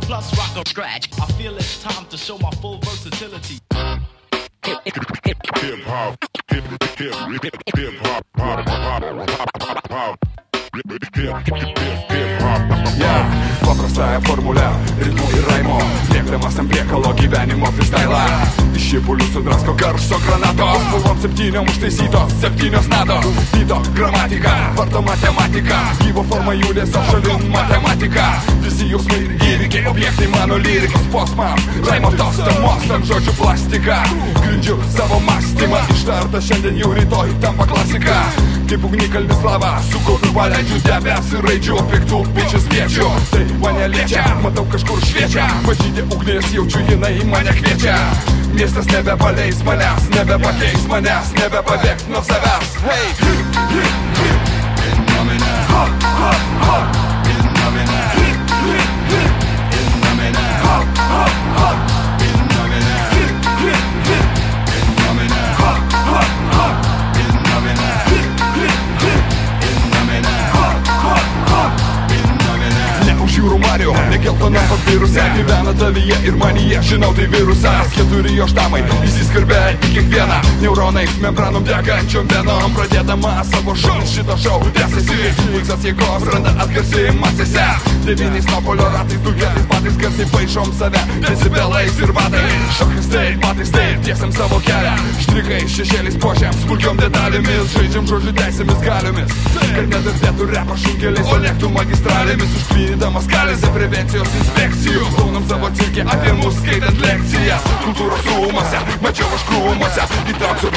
plus rock a scratch. I feel it's time to show my full versatility. Hip hop, hip hip hip hop, hop hop hop hop. Hip hip hip hop. Yeah. Paprastąją formulę, ritmų ir raimo Liekdamas ant priekalo gyvenimo freestylą Iš šipulių sudrasko karšto granatos Spalvom septyniom užtaisytos, septynios natos Tyto gramatika, varto matematika Gyvo forma judesio šalin matematika Visi jausmai ir įvykiai, objektai mano lyrikos posmam Raimo tostą, mostam žodžių plastiką Grindžiu savo mąstymą Ištarta šiandien jau rytoj tampa klasika Kaip ugnikalnis lava, sukaupiu paleidžiu debes ir raidžiu piktų bičias viečių Tai mane liečia, matau kažkur šviečia. Pažydė ugnis, jaučiu jinai mane kviečia. Miestas nebepaleis manęs, nebepakeis manęs, nebepabėgs nuo savęs. Hey! Papiruse Gyvena tavyje ir manyje, žinau tai virusas. Keturi jo štamai įsiskarbia į kiekvieną. Neuronais, membranom degančiom venom Pradėdama savo šou, šito šou tęsiasi. Pulsas jėgos randa atgarsį masėse. Devyniais Napolio ratais, du Garsiai paaišom save, decibelais ir vatais Šokas taip, matais taip, tiesiam savo kelią. Štrikai, šešėliais pošiam, smulkiom detalėmis. Žaidžiam žodžių teisėmis galiomis. Kad nedardėtų repo šunkeliais, o lėktų magistralėmis. Užklydamas galėse prevencijos inspekcijų. Plaunam savo cirkį apie mus skaitant lekcijas. Kultūros rūmose, mačiau aš krūmuose. Įtrauksiu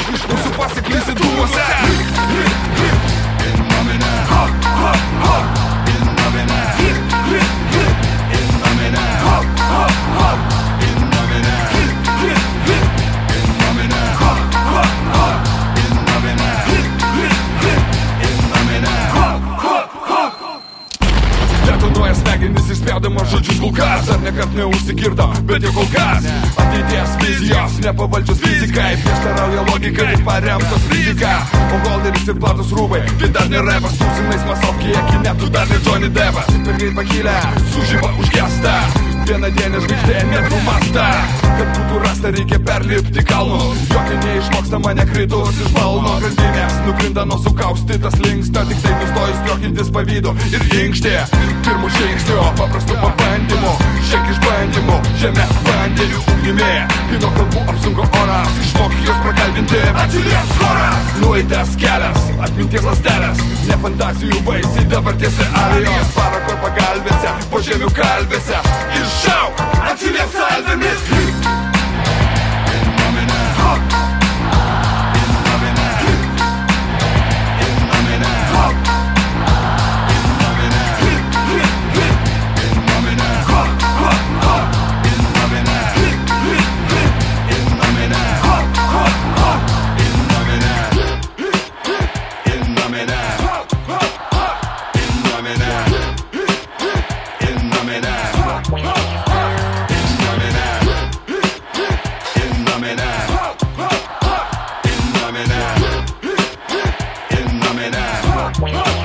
Detonuoja smegenys išspėdamas žodžius kulkas Ar nekart neužsikirto, bet jau kol kas. Ateities vizijos, nepavaldžios fizikai Prieštarauja logikai, paremtos rizika. O holderis ir platus rūbai, tai dar ne repas Susinais masovkėje, kine, tu dar ne Johnny Deppas. Per greit pakilę, sužyba užgesta Vieną dieną žvaigždė metrų mastą Kad būtų rasta reikia perlipti kalnus. Jokia neišmoksta mane kritus iš balno. Grandinės nukrinta nuo sukaustytas linksta. Tik tai nustojus triokintis pavydu ir inkštė. Pirmų žingsnių, paprastų pabandymų Šiek išbandymų, žemė vandeniu ugnimi. Kino kalbų apsunko prakalbinti, atsilieps choras Nueitas kelias, atminties lastelės Ne fantazijų vaisiai, dabarties realijos Parako pagalbėse, po žemių kalbėse Iššauk, atsilieps salvėmis go.